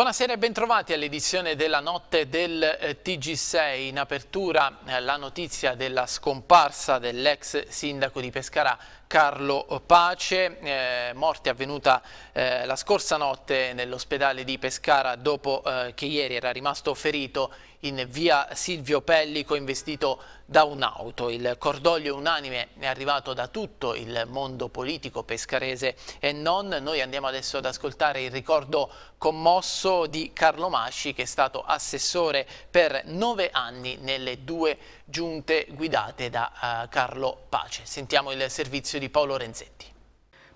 Buonasera e bentrovati all'edizione della notte del eh, TG6. In apertura eh, la notizia della scomparsa dell'ex sindaco di Pescara Carlo Pace, eh, morte avvenuta eh, la scorsa notte nell'ospedale di Pescara dopo eh, che ieri era rimasto ferito in via Silvio Pellico investito da un'auto. Il cordoglio unanime è arrivato da tutto il mondo politico pescarese e non. Noi andiamo adesso ad ascoltare il ricordo commosso di Carlo Masci che è stato assessore per nove anni nelle due giunte guidate da uh, Carlo Pace. Sentiamo il servizio di Paolo Renzetti.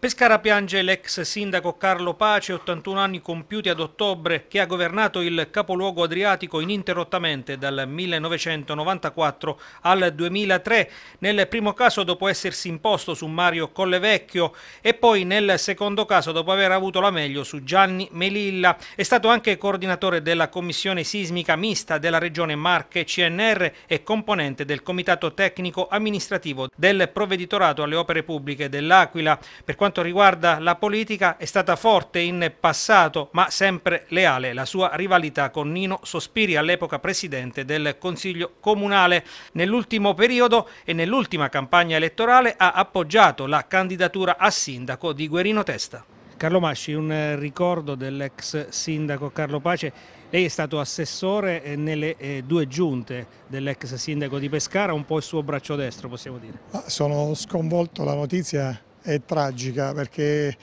Pescara piange l'ex sindaco Carlo Pace, 81 anni compiuti ad ottobre, che ha governato il capoluogo adriatico ininterrottamente dal 1994 al 2003, nel primo caso dopo essersi imposto su Mario Collevecchio e poi nel secondo caso dopo aver avuto la meglio su Gianni Melilla. È stato anche coordinatore della commissione sismica mista della regione Marche CNR e componente del comitato tecnico amministrativo del provveditorato alle opere pubbliche dell'Aquila. Per quanto quanto riguarda la politica è stata forte in passato ma sempre leale la sua rivalità con Nino Sospiri all'epoca presidente del Consiglio Comunale. Nell'ultimo periodo e nell'ultima campagna elettorale ha appoggiato la candidatura a sindaco di Guerino Testa. Carlo Masci, un ricordo dell'ex sindaco Carlo Pace. Lei è stato assessore eh, nelle eh, due giunte dell'ex sindaco di Pescara, un po' il suo braccio destro possiamo dire. Sono sconvolto, la notizia è tragica perché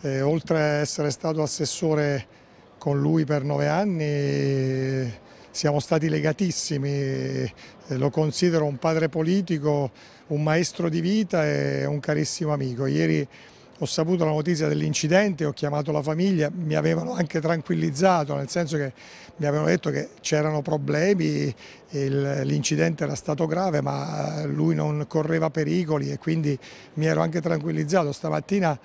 eh, oltre a essere stato assessore con lui per nove anni siamo stati legatissimi, eh, lo considero un padre politico, un maestro di vita e un carissimo amico. Ieri ho saputo la notizia dell'incidente, ho chiamato la famiglia, mi avevano anche tranquillizzato, nel senso che mi avevano detto che c'erano problemi, l'incidente era stato grave ma lui non correva pericoli e quindi mi ero anche tranquillizzato. Stamattina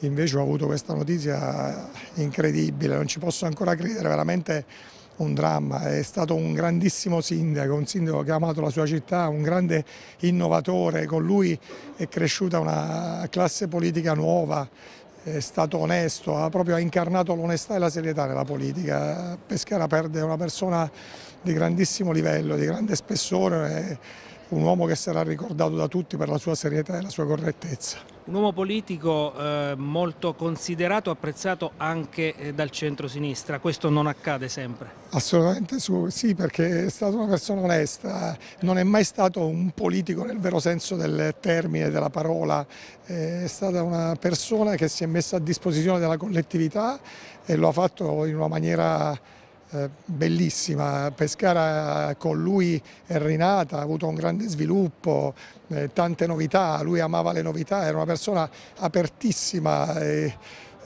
invece ho avuto questa notizia incredibile, non ci posso ancora credere, veramente un dramma, è stato un grandissimo sindaco, un sindaco che ha amato la sua città, un grande innovatore, con lui è cresciuta una classe politica nuova, è stato onesto, ha proprio incarnato l'onestà e la serietà nella politica. Pescara perde una persona di grandissimo livello, di grande spessore, un uomo che sarà ricordato da tutti per la sua serietà e la sua correttezza. Un uomo politico eh, molto considerato, apprezzato anche eh, dal centro-sinistra, questo non accade sempre? Assolutamente sì, perché è stata una persona onesta, non è mai stato un politico nel vero senso del termine, della parola, è stata una persona che si è messa a disposizione della collettività e lo ha fatto in una maniera bellissima, Pescara con lui è rinata, ha avuto un grande sviluppo, eh, tante novità, lui amava le novità, era una persona apertissima. E,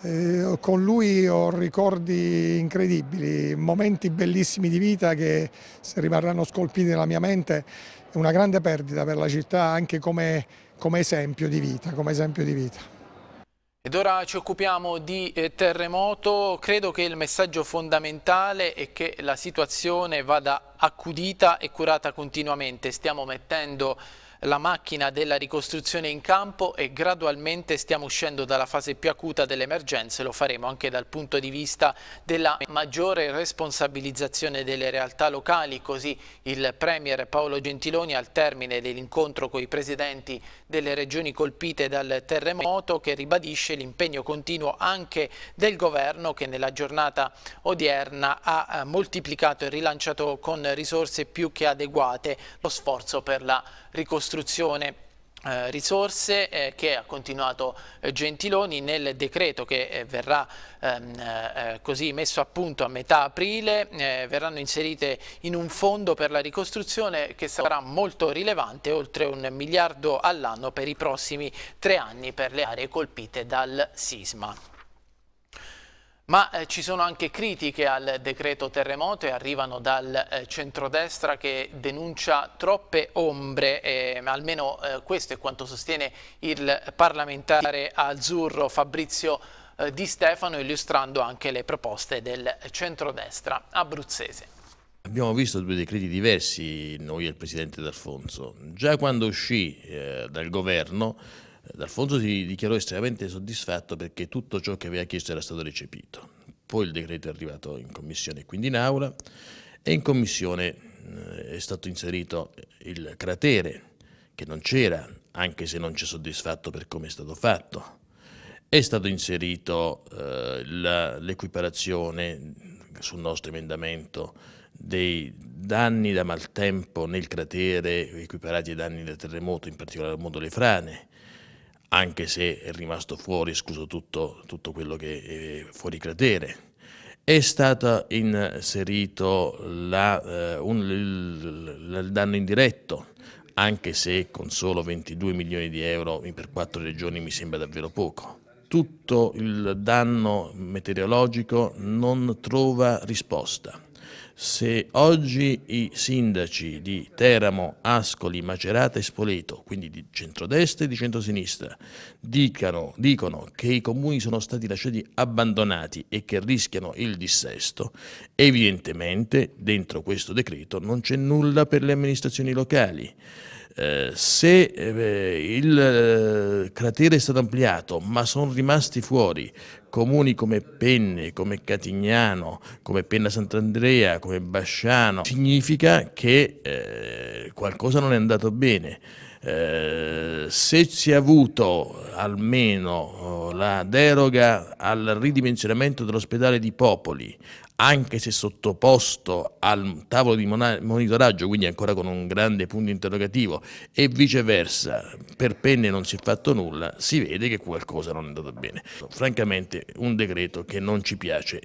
e con lui ho ricordi incredibili, momenti bellissimi di vita che rimarranno scolpiti nella mia mente, una grande perdita per la città anche come, come esempio di vita. Come esempio di vita. Ed ora ci occupiamo di eh, terremoto, credo che il messaggio fondamentale è che la situazione vada accudita e curata continuamente, stiamo mettendo la macchina della ricostruzione in campo e gradualmente stiamo uscendo dalla fase più acuta delle emergenze, lo faremo anche dal punto di vista della maggiore responsabilizzazione delle realtà locali, così il Premier Paolo Gentiloni al termine dell'incontro con i presidenti delle regioni colpite dal terremoto che ribadisce l'impegno continuo anche del governo che nella giornata odierna ha moltiplicato e rilanciato con risorse più che adeguate lo sforzo per la ricostruzione eh, risorse eh, che ha continuato eh, Gentiloni nel decreto che eh, verrà ehm, eh, così messo a punto a metà aprile verranno inserite in un fondo per la ricostruzione che sarà molto rilevante oltre un miliardo all'anno per i prossimi tre anni per le aree colpite dal sisma. Ma eh, ci sono anche critiche al decreto terremoto e arrivano dal eh, centrodestra che denuncia troppe ombre, eh, almeno questo è quanto sostiene il parlamentare azzurro Fabrizio eh, Di Stefano illustrando anche le proposte del centrodestra abruzzese. Abbiamo visto due decreti diversi, noi e il Presidente D'Alfonso. Già quando uscì eh, dal governo D'Alfonso si dichiarò estremamente soddisfatto perché tutto ciò che aveva chiesto era stato recepito. poi il decreto è arrivato in commissione e quindi in aula e in commissione eh, è stato inserito il cratere che non c'era, anche se non ci è soddisfatto per come è stato fatto. È stato inserito eh, l'equiparazione sul nostro emendamento dei danni da maltempo nel cratere equiparati ai danni da terremoto, in particolar modo le frane, anche se è rimasto fuori, escluso tutto, tutto quello che è fuori cratere. È stato inserito la, eh, un, il, il danno indiretto, anche se con solo 22 milioni di euro per quattro regioni mi sembra davvero poco. Tutto il danno meteorologico non trova risposta se oggi i sindaci di Teramo, Ascoli, Macerata e Spoleto, quindi di centrodestra e di centrosinistra, dicano, dicono che i comuni sono stati lasciati abbandonati e che rischiano il dissesto, evidentemente dentro questo decreto non c'è nulla per le amministrazioni locali. Eh, se eh, il eh, cratere è stato ampliato ma sono rimasti fuori comuni come Penne, come Catignano, come Penna Sant'Andrea, come Basciano, significa che eh, qualcosa non è andato bene. Eh, se si è avuto almeno oh, la deroga al ridimensionamento dell'ospedale di Popoli, anche se sottoposto al tavolo di monitoraggio, quindi ancora con un grande punto interrogativo, e viceversa, per penne non si è fatto nulla, si vede che qualcosa non è andato bene. Francamente un decreto che non ci piace.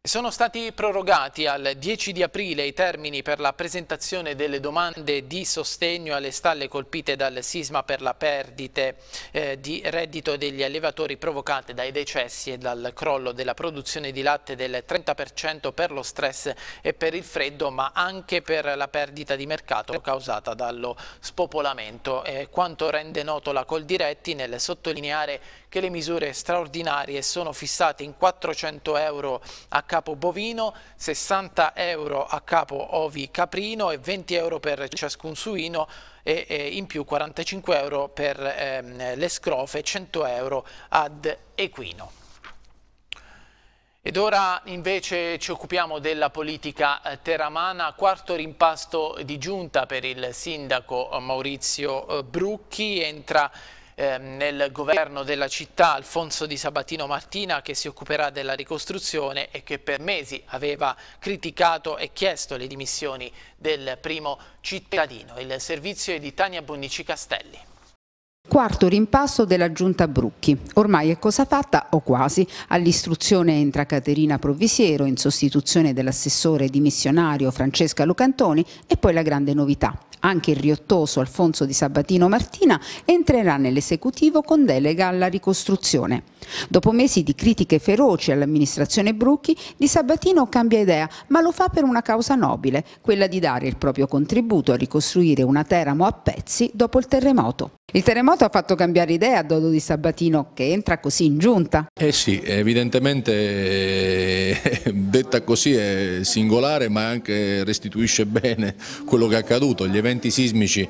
Sono stati prorogati al 10 di aprile i termini per la presentazione delle domande di sostegno alle stalle colpite dal sisma per la perdite eh, di reddito degli allevatori provocate dai decessi e dal crollo della produzione di latte del 30% per lo stress e per il freddo ma anche per la perdita di mercato causata dallo spopolamento. Eh, quanto rende noto la Coldiretti nel sottolineare che le misure straordinarie sono fissate in 400 euro a capo bovino, 60 euro a capo ovi caprino e 20 euro per ciascun suino e, e in più 45 euro per ehm, le scrofe, 100 euro ad equino. Ed ora invece ci occupiamo della politica eh, teramana, quarto rimpasto di giunta per il sindaco Maurizio eh, Brucchi, entra Ehm, nel governo della città Alfonso Di Sabatino Martina che si occuperà della ricostruzione e che per mesi aveva criticato e chiesto le dimissioni del primo cittadino. Il servizio è di Tania Bonnici Castelli. Quarto rimpasto della giunta Brucchi. Ormai è cosa fatta o quasi. All'istruzione entra Caterina Provvisiero in sostituzione dell'assessore dimissionario Francesca Lucantoni e poi la grande novità. Anche il riottoso Alfonso di Sabatino Martina entrerà nell'esecutivo con delega alla ricostruzione. Dopo mesi di critiche feroci all'amministrazione Brucchi, Di Sabatino cambia idea, ma lo fa per una causa nobile, quella di dare il proprio contributo a ricostruire una Teramo a pezzi dopo il terremoto. Il terremoto ha fatto cambiare idea a Dodo Di Sabatino, che entra così in giunta. Eh sì, evidentemente eh, detta così è singolare, ma anche restituisce bene quello che è accaduto. Gli eventi sismici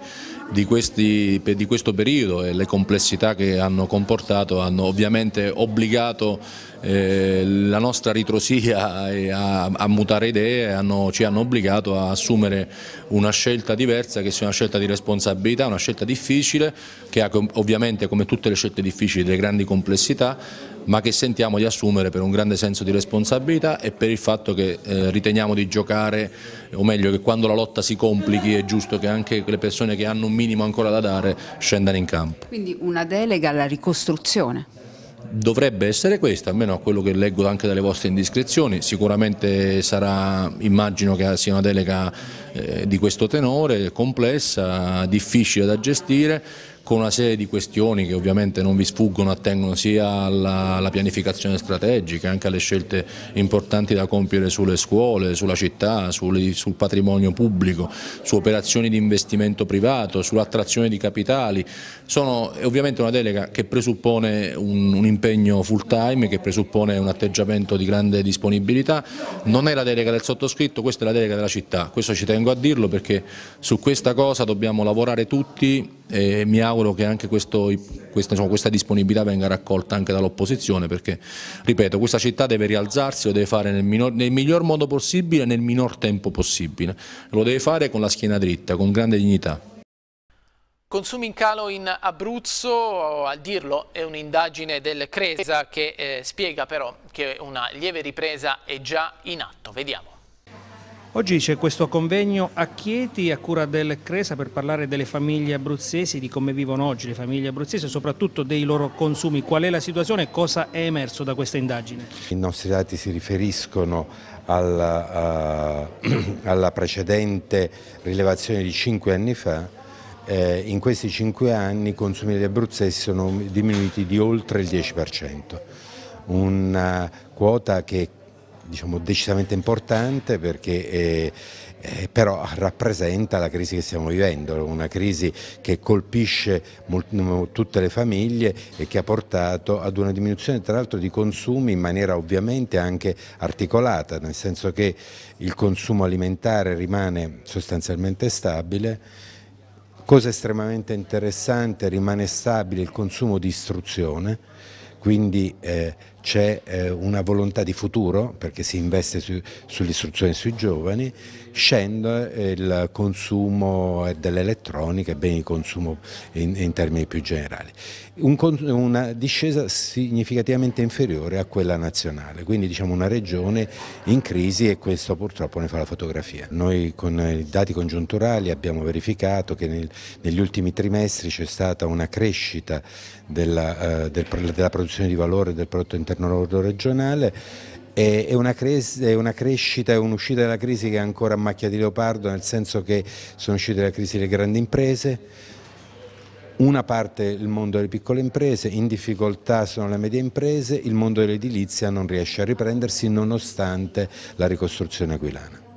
di, questi, di questo periodo e le complessità che hanno comportato hanno ovviamente obbligato eh, la nostra ritrosia a, a mutare idee hanno, ci hanno obbligato a assumere una scelta diversa che sia una scelta di responsabilità, una scelta difficile che ha ovviamente come tutte le scelte difficili delle grandi complessità ma che sentiamo di assumere per un grande senso di responsabilità e per il fatto che eh, riteniamo di giocare, o meglio che quando la lotta si complichi è giusto che anche le persone che hanno un minimo ancora da dare scendano in campo. Quindi una delega alla ricostruzione? Dovrebbe essere questa, almeno a quello che leggo anche dalle vostre indiscrezioni, sicuramente sarà, immagino che sia una delega eh, di questo tenore, complessa, difficile da gestire, con una serie di questioni che ovviamente non vi sfuggono, attengono sia alla, alla pianificazione strategica, anche alle scelte importanti da compiere sulle scuole, sulla città, sul, sul patrimonio pubblico, su operazioni di investimento privato, sull'attrazione di capitali. Sono ovviamente una delega che presuppone un, un impegno full time, che presuppone un atteggiamento di grande disponibilità. Non è la delega del sottoscritto, questa è la delega della città. Questo ci tengo a dirlo perché su questa cosa dobbiamo lavorare tutti e mi auguro che anche questo, questa, diciamo, questa, disponibilità venga raccolta anche dall'opposizione perché, ripeto, questa città deve rialzarsi, lo deve fare nel, minor, nel miglior modo possibile, nel minor tempo possibile, lo deve fare con la schiena dritta, con grande dignità. Consumi in calo in Abruzzo, a dirlo è un'indagine del Cresa che eh, spiega però che una lieve ripresa è già in atto. Vediamo. Oggi c'è questo convegno a Chieti a cura del Cresa per parlare delle famiglie abruzzesi, di come vivono oggi le famiglie abruzzesi e soprattutto dei loro consumi. Qual è la situazione e cosa è emerso da questa indagine? I nostri dati si riferiscono alla, uh, alla precedente rilevazione di cinque anni fa. Eh, in questi cinque anni i consumi degli abruzzesi sono diminuiti di oltre il 10%, una quota che diciamo, decisamente importante perché eh, eh, però rappresenta la crisi che stiamo vivendo, una crisi che colpisce tutte le famiglie e che ha portato ad una diminuzione tra l'altro di consumi in maniera ovviamente anche articolata, nel senso che il consumo alimentare rimane sostanzialmente stabile, cosa estremamente interessante rimane stabile il consumo di istruzione, quindi eh, c'è eh, una volontà di futuro perché si investe su, sull'istruzione sui giovani, scende eh, il consumo dell'elettronica e beni di consumo in, in, termini più generali. Un, una discesa significativamente inferiore a quella nazionale, quindi diciamo una regione in crisi e questo purtroppo ne fa la fotografia. Noi con i dati congiunturali abbiamo verificato che nel, negli ultimi trimestri c'è stata una crescita della, uh, del, della produzione di valore del prodotto interno interno regionale è una, è una crescita e un'uscita dalla crisi che è ancora a macchia di leopardo, nel senso che sono uscite dalla crisi le grandi imprese, una parte il mondo delle piccole imprese, in difficoltà sono le medie imprese, il mondo dell'edilizia non riesce a riprendersi nonostante la ricostruzione aquilana.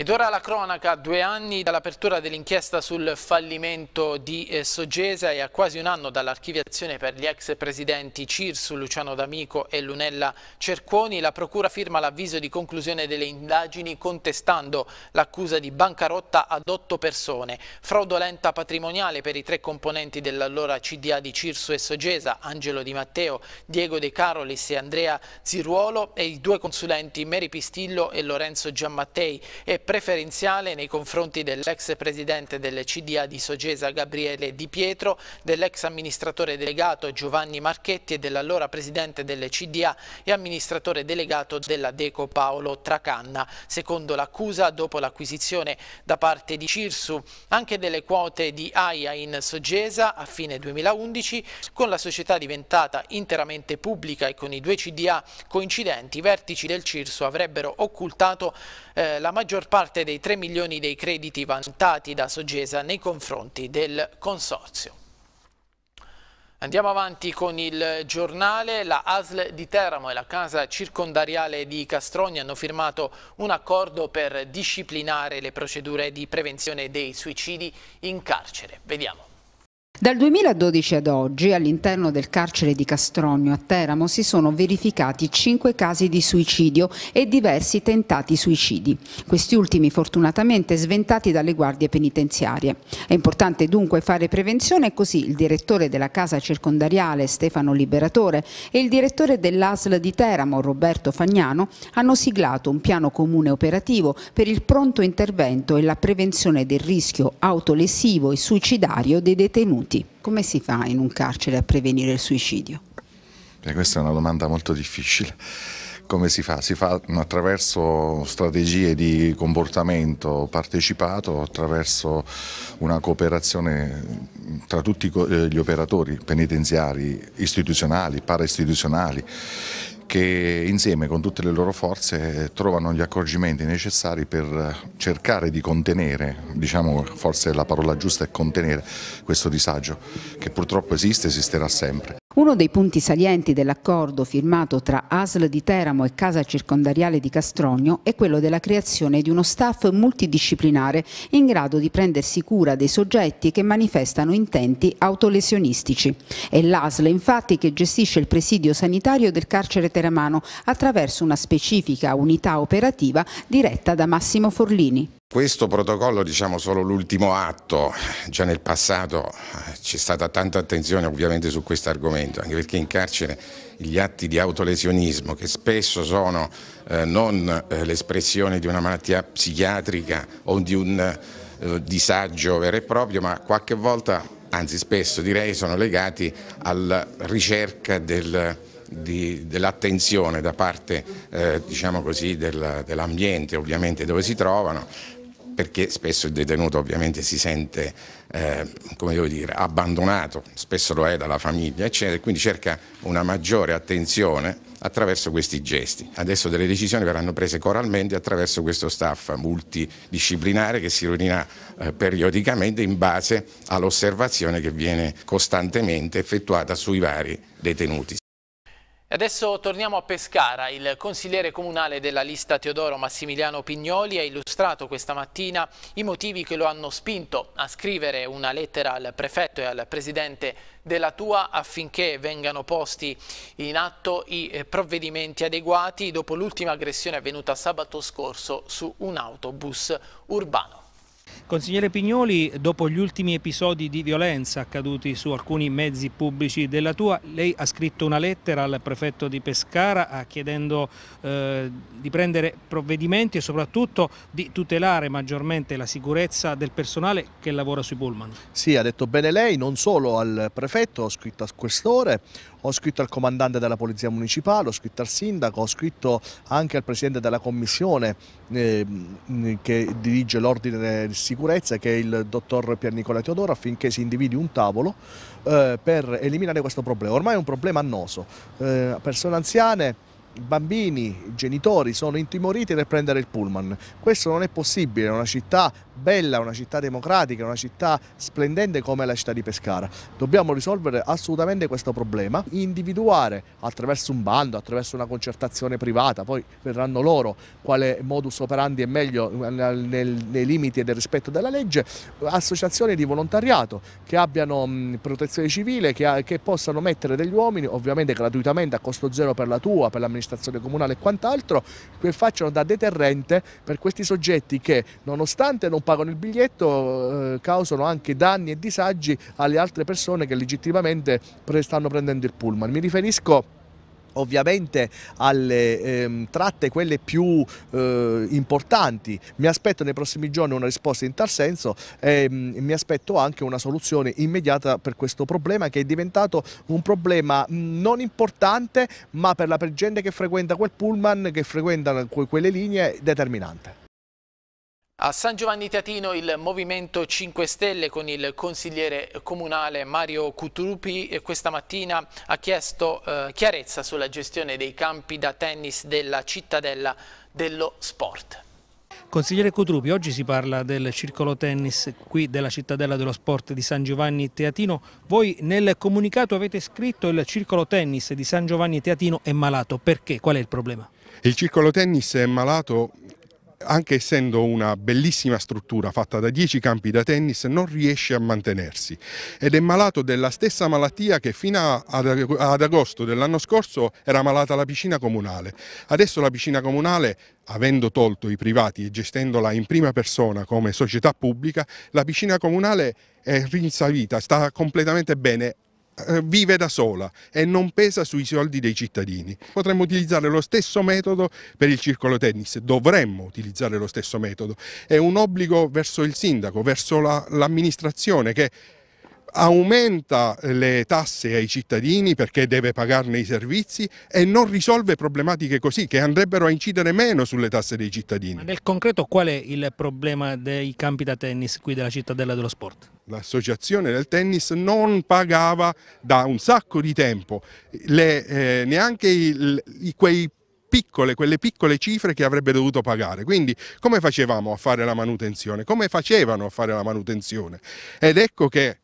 Ed ora la cronaca, due anni dall'apertura dell'inchiesta sul fallimento di eh, Soggesa e a quasi un anno dall'archiviazione per gli ex presidenti Cirsu, Luciano D'Amico e Lunella Cercuoni, la Procura firma l'avviso di conclusione delle indagini contestando l'accusa di bancarotta ad otto persone, fraudolenta patrimoniale per i tre componenti dell'allora CDA di Cirsu e Soggesa, Angelo Di Matteo, Diego De Carolis e Andrea Ziruolo e i due consulenti Mary Pistillo e Lorenzo Giammattei e preferenziale nei confronti dell'ex presidente del CDA di Sogesa Gabriele Di Pietro, dell'ex amministratore delegato Giovanni Marchetti e dell'allora presidente del CDA e amministratore delegato della Deco Paolo Tracanna. Secondo l'accusa, dopo l'acquisizione da parte di Cirsu anche delle quote di AIA in Sogesa a fine 2011, con la società diventata interamente pubblica e con i due CDA coincidenti, i vertici del Cirsu avrebbero occultato eh, la maggior parte dei 3 milioni dei crediti vantati da Sogesa nei confronti del Consorzio. Andiamo avanti con il giornale, la ASL di Teramo e la casa circondariale di Castrogna hanno firmato un accordo per disciplinare le procedure di prevenzione dei suicidi in carcere. Vediamo. Dal 2012 ad oggi all'interno del carcere di Castrogno a Teramo si sono verificati cinque casi di suicidio e diversi tentati suicidi, questi ultimi fortunatamente sventati dalle guardie penitenziarie. È importante dunque fare prevenzione così il direttore della casa circondariale Stefano Liberatore e il direttore dell'ASL di Teramo Roberto Fagnano hanno siglato un piano comune operativo per il pronto intervento e la prevenzione del rischio autolesivo e suicidario dei detenuti detenuti. Come si fa in un carcere a prevenire il suicidio? Beh, questa è una domanda molto difficile. Come si fa? Si fa attraverso strategie di comportamento partecipato, attraverso una cooperazione tra tutti gli operatori penitenziari, istituzionali, paraistituzionali che insieme con tutte le loro forze trovano gli accorgimenti necessari per cercare di contenere, diciamo forse la parola giusta è contenere questo disagio che purtroppo esiste e esisterà sempre. Uno dei punti salienti dell'accordo firmato tra ASL di Teramo e Casa Circondariale di Castrogno è quello della creazione di uno staff multidisciplinare in grado di prendersi cura dei soggetti che manifestano intenti autolesionistici. È l'ASL infatti che gestisce il presidio sanitario del carcere teramano attraverso una specifica unità operativa diretta da Massimo Forlini. Questo protocollo diciamo solo l'ultimo atto, già nel passato eh, c'è stata tanta attenzione ovviamente su questo argomento, anche perché in carcere gli atti di autolesionismo che spesso sono eh, non eh, l'espressione di una malattia psichiatrica o di un eh, disagio vero e proprio, ma qualche volta, anzi spesso direi, sono legati alla ricerca del, dell'attenzione da parte eh, diciamo del, dell'ambiente ovviamente dove si trovano perché spesso il detenuto ovviamente si sente eh, come dire, abbandonato, spesso lo è dalla famiglia, eccetera, e quindi cerca una maggiore attenzione attraverso questi gesti. Adesso delle decisioni verranno prese coralmente attraverso questo staff multidisciplinare che si riunirà eh, periodicamente in base all'osservazione che viene costantemente effettuata sui vari detenuti. Adesso torniamo a Pescara. Il consigliere comunale della lista Teodoro Massimiliano Pignoli ha illustrato questa mattina i motivi che lo hanno spinto a scrivere una lettera al prefetto e al presidente della Tua affinché vengano posti in atto i eh, provvedimenti adeguati dopo l'ultima aggressione avvenuta sabato scorso su un autobus urbano. Consigliere Pignoli, dopo gli ultimi episodi di violenza accaduti su alcuni mezzi pubblici della tua, lei ha scritto una lettera al prefetto di Pescara chiedendo eh, di prendere provvedimenti e soprattutto di tutelare maggiormente la sicurezza del personale che lavora sui pullman. Sì, ha detto bene lei, non solo al prefetto, ho scritto a questore, ho scritto al comandante della Polizia Municipale, ho scritto al sindaco, ho scritto anche al presidente della commissione eh, che dirige l'ordine di sicurezza che è il dottor Pier Nicola Teodoro affinché si individui un tavolo eh, per eliminare questo problema. Ormai è un problema annoso, eh, persone anziane bambini, genitori sono intimoriti nel prendere il pullman. Questo non è possibile in una città bella, una città democratica, una città splendente come la città di Pescara. Dobbiamo risolvere assolutamente questo problema, individuare attraverso un bando, attraverso una concertazione privata, poi verranno loro quale modus operandi è meglio nel, nei limiti e del rispetto della legge, associazioni di volontariato che abbiano protezione civile, che, che possano mettere degli uomini, ovviamente gratuitamente a costo zero per la tua, per l'amministrazione amministrazione comunale e quant'altro, che facciano da deterrente per questi soggetti che nonostante non pagano il biglietto eh, causano anche danni e disagi alle altre persone che legittimamente stanno prendendo il pullman. Mi riferisco ovviamente alle ehm, tratte quelle più eh, importanti. Mi aspetto nei prossimi giorni una risposta in tal senso e ehm, mi aspetto anche una soluzione immediata per questo problema che è diventato un problema non importante ma per la gente che frequenta quel pullman, che frequenta quelle linee determinante. A San Giovanni Teatino il Movimento 5 Stelle con il consigliere comunale Mario Cutrupi questa mattina ha chiesto eh, chiarezza sulla gestione dei campi da tennis della cittadella dello sport. Consigliere Cutrupi, oggi si parla del circolo tennis qui della cittadella dello sport di San Giovanni Teatino. Voi nel comunicato avete scritto il circolo tennis di San Giovanni Teatino è malato. Perché? Qual è il problema? Il circolo tennis è malato anche essendo una bellissima struttura fatta da 10 campi da tennis, non riesce a mantenersi ed è malato della stessa malattia che fino ad agosto dell'anno scorso era malata la piscina comunale. Adesso la piscina comunale, avendo tolto i privati e gestendola in prima persona come società pubblica, la piscina comunale è rinsavita, sta completamente bene vive da sola e non pesa sui soldi dei cittadini. Potremmo utilizzare lo stesso metodo per il circolo tennis, dovremmo utilizzare lo stesso metodo. È un obbligo verso il sindaco, verso l'amministrazione la, che aumenta le tasse ai cittadini perché deve pagarne i servizi e non risolve problematiche così che andrebbero a incidere meno sulle tasse dei cittadini. Ma nel concreto qual è il problema dei campi da tennis qui della cittadella dello sport? L'associazione del tennis non pagava da un sacco di tempo le, eh, neanche il, i, quei Piccole, quelle piccole cifre che avrebbe dovuto pagare. Quindi come facevamo a fare la manutenzione? Come facevano a fare la manutenzione? Ed ecco che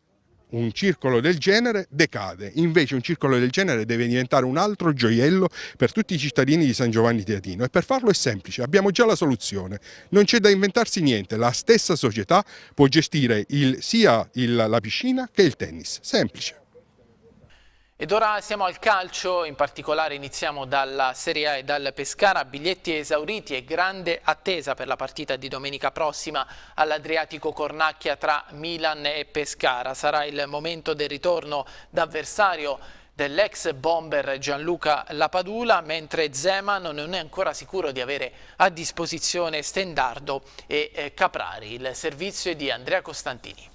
un circolo del genere decade, invece un circolo del genere deve diventare un altro gioiello per tutti i cittadini di San Giovanni Teatino. E per farlo è semplice, abbiamo già la soluzione, non c'è da inventarsi niente, la stessa società può gestire il, sia il, la piscina che il tennis, semplice. Ed ora siamo al calcio, in particolare iniziamo dalla Serie A e dal Pescara, biglietti esauriti e grande attesa per la partita di domenica prossima all'Adriatico Cornacchia tra Milan e Pescara. Sarà il momento del ritorno d'avversario dell'ex bomber Gianluca Lapadula, mentre Zeman non è ancora sicuro di avere a disposizione Stendardo e eh, Caprari. Il servizio è di Andrea Costantini.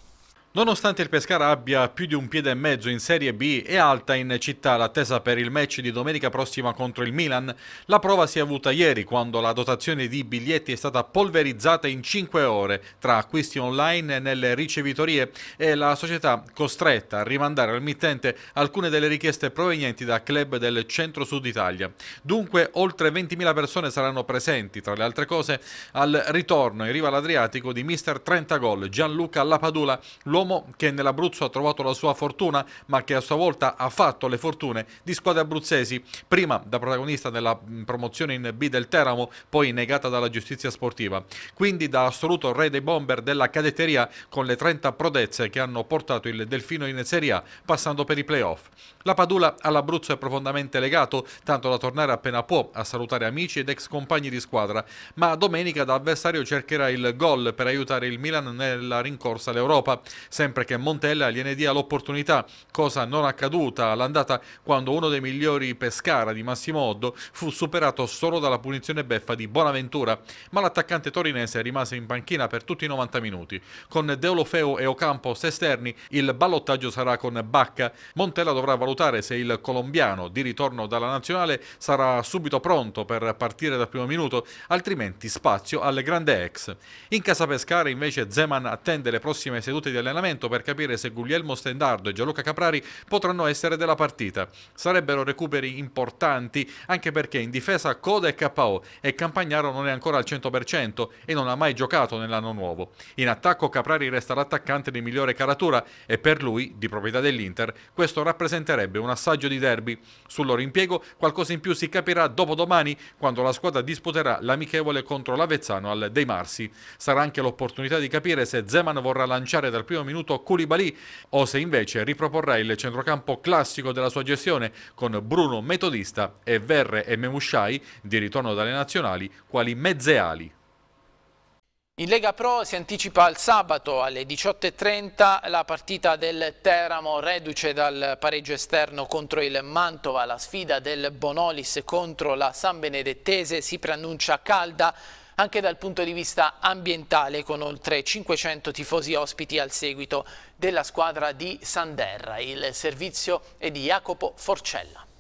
Nonostante il Pescara abbia più di un piede e mezzo in Serie B e alta in città l'attesa per il match di domenica prossima contro il Milan, la prova si è avuta ieri quando la dotazione di biglietti è stata polverizzata in 5 ore tra acquisti online nelle ricevitorie e la società costretta a rimandare al mittente alcune delle richieste provenienti da club del centro-sud Italia. Dunque oltre 20.000 persone saranno presenti, tra le altre cose, al ritorno in riva all'Adriatico di mister 30 gol Gianluca Lapadula, l'uomo l'uomo che nell'Abruzzo ha trovato la sua fortuna, ma che a sua volta ha fatto le fortune di squadre abruzzesi, prima da protagonista nella promozione in B del Teramo, poi negata dalla giustizia sportiva. Quindi da assoluto re dei bomber della cadetteria con le 30 prodezze che hanno portato il Delfino in Serie A, passando per i playoff. La Padula all'Abruzzo è profondamente legato, tanto da tornare appena può a salutare amici ed ex compagni di squadra, ma domenica da avversario cercherà il gol per aiutare il Milan nella rincorsa all'Europa sempre che Montella gliene dia l'opportunità, cosa non accaduta all'andata quando uno dei migliori Pescara di Massimo Oddo fu superato solo dalla punizione beffa di Bonaventura, ma l'attaccante torinese rimase in panchina per tutti i 90 minuti. Con Deolofeo e Ocampos esterni il ballottaggio sarà con Bacca. Montella dovrà valutare se il colombiano di ritorno dalla nazionale sarà subito pronto per partire dal primo minuto, altrimenti spazio alle grande ex. In casa Pescara invece Zeman attende le prossime sedute di allenamento allenamento per capire se Guglielmo Stendardo e Gianluca Caprari potranno essere della partita. Sarebbero recuperi importanti anche perché in difesa Coda e KO e Campagnaro non è ancora al 100% e non ha mai giocato nell'anno nuovo. In attacco Caprari resta l'attaccante di migliore caratura e per lui, di proprietà dell'Inter, questo rappresenterebbe un assaggio di derby. Sul loro impiego qualcosa in più si capirà dopodomani quando la squadra disputerà l'amichevole contro l'Avezzano al Dei Marsi. Sarà anche l'opportunità di capire se Zeman vorrà lanciare dal primo minuto minuto Koulibaly o se invece riproporrà il centrocampo classico della sua gestione con Bruno Metodista e Verre e Memushai di ritorno dalle nazionali quali mezzeali. In Lega Pro si anticipa al sabato alle 18.30 la partita del Teramo reduce dal pareggio esterno contro il Mantova. La sfida del Bonolis contro la San Benedettese si preannuncia calda anche dal punto di vista ambientale con oltre 500 tifosi ospiti al seguito della squadra di Sanderra. Il servizio è di Jacopo Forcella.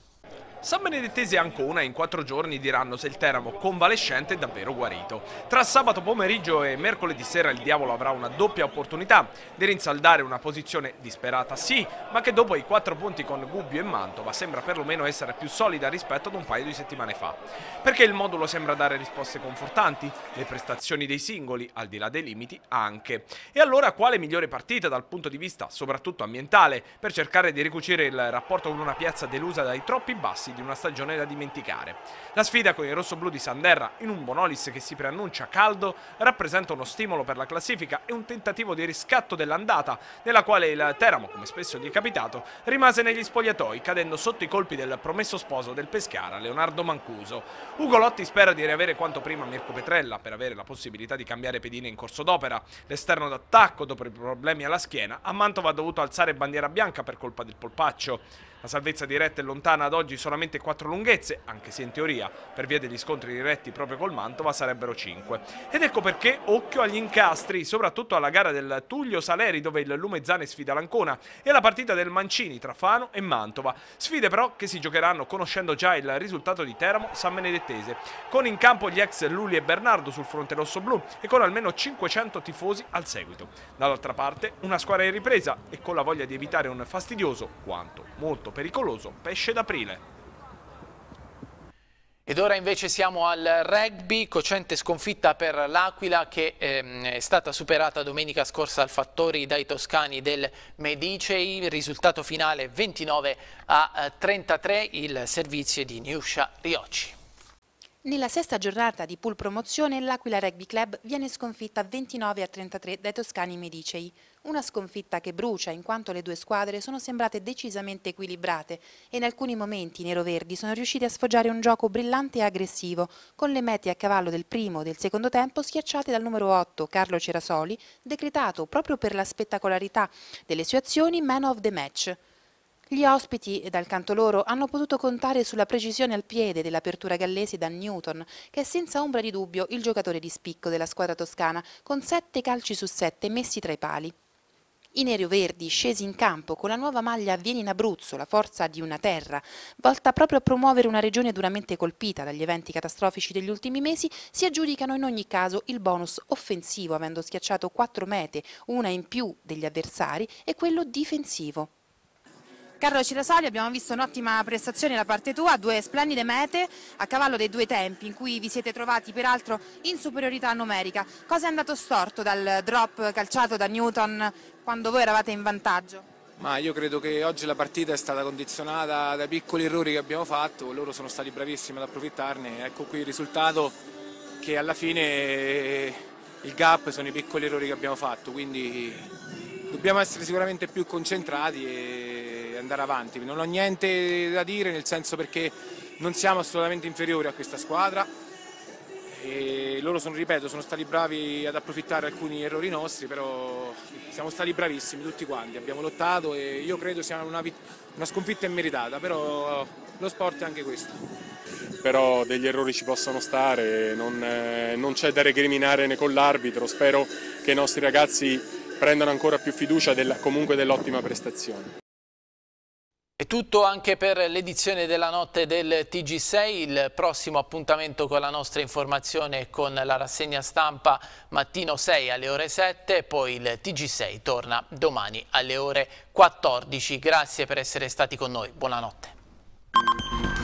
San Benedettese e Ancona in quattro giorni diranno se il Teramo convalescente è davvero guarito. Tra sabato pomeriggio e mercoledì sera il Diavolo avrà una doppia opportunità di rinsaldare una posizione disperata sì, ma che dopo i quattro punti con Gubbio e Mantova sembra perlomeno essere più solida rispetto ad un paio di settimane fa. Perché il modulo sembra dare risposte confortanti, le prestazioni dei singoli, al di là dei limiti, anche. E allora quale migliore partita dal punto di vista soprattutto ambientale per cercare di ricucire il rapporto con una piazza delusa dai troppi bassi di una stagione da dimenticare. La sfida con i rossoblù di Sanderra in un Bonolis che si preannuncia caldo rappresenta uno stimolo per la classifica e un tentativo di riscatto dell'andata nella quale il Teramo, come spesso gli è capitato, rimase negli spogliatoi cadendo sotto i colpi del promesso sposo del Pescara, Leonardo Mancuso. Ugo Lotti spera di riavere quanto prima Mirko Petrella per avere la possibilità di cambiare pedine in corso d'opera. L'esterno d'attacco, dopo i problemi alla schiena, a Mantova ha dovuto alzare bandiera bianca per colpa del polpaccio. La salvezza diretta è lontana ad oggi solamente 4 lunghezze, anche se in teoria per via degli scontri diretti proprio col Mantova sarebbero 5. Ed ecco perché occhio agli incastri, soprattutto alla gara del Tullio Saleri dove il Lumezzane sfida l'Ancona e alla partita del Mancini tra Fano e Mantova. Sfide però che si giocheranno conoscendo già il risultato di Teramo San Benedettese, con in campo gli ex Luli e Bernardo sul fronte rosso-blu e con almeno 500 tifosi al seguito. Dall'altra parte una squadra in ripresa e con la voglia di evitare un fastidioso, quanto molto pericoloso pesce d'aprile. Ed ora invece siamo al rugby, cocente sconfitta per l'Aquila che ehm, è stata superata domenica scorsa al Fattori dai toscani del Medicei, risultato finale 29 a 33, eh, il servizio di Niuscia Riocci. Nella sesta giornata di pool promozione l'Aquila Rugby Club viene sconfitta 29 a 33 dai toscani Medicei. Una sconfitta che brucia in quanto le due squadre sono sembrate decisamente equilibrate e in alcuni momenti i neroverdi sono riusciti a sfoggiare un gioco brillante e aggressivo, con le mete a cavallo del primo e del secondo tempo schiacciate dal numero 8 Carlo Cerasoli, decretato proprio per la spettacolarità delle sue azioni man of the match. Gli ospiti, dal canto loro, hanno potuto contare sulla precisione al piede dell'apertura gallese da Newton, che è senza ombra di dubbio il giocatore di spicco della squadra toscana, con sette calci su sette messi tra i pali. I neroverdi, scesi in campo con la nuova maglia Vieni in Abruzzo, la forza di una terra, volta proprio a promuovere una regione duramente colpita dagli eventi catastrofici degli ultimi mesi, si aggiudicano in ogni caso il bonus offensivo, avendo schiacciato quattro mete, una in più degli avversari, e quello difensivo. Carlo Cirasoli abbiamo visto un'ottima prestazione da parte tua, due splendide mete a cavallo dei due tempi in cui vi siete trovati peraltro in superiorità numerica. Cosa è andato storto dal drop calciato da Newton quando voi eravate in vantaggio? Ma io credo che oggi la partita è stata condizionata dai piccoli errori che abbiamo fatto, loro sono stati bravissimi ad approfittarne, ecco qui il risultato che alla fine il gap sono i piccoli errori che abbiamo fatto, quindi dobbiamo essere sicuramente più concentrati e andare avanti. Non ho niente da dire nel senso perché non siamo assolutamente inferiori a questa squadra e loro sono, ripeto, sono stati bravi ad approfittare alcuni errori nostri, però siamo stati bravissimi tutti quanti, abbiamo lottato e io credo sia una, una sconfitta immeritata, però lo sport è anche questo. Però degli errori ci possono stare, non, eh, non c'è da recriminare né con l'arbitro, spero che i nostri ragazzi prendano ancora più fiducia della, comunque dell'ottima prestazione. È tutto anche per l'edizione della notte del TG6, il prossimo appuntamento con la nostra informazione con la rassegna stampa mattino 6 alle ore 7, poi il TG6 torna domani alle ore 14. Grazie per essere stati con noi, buonanotte.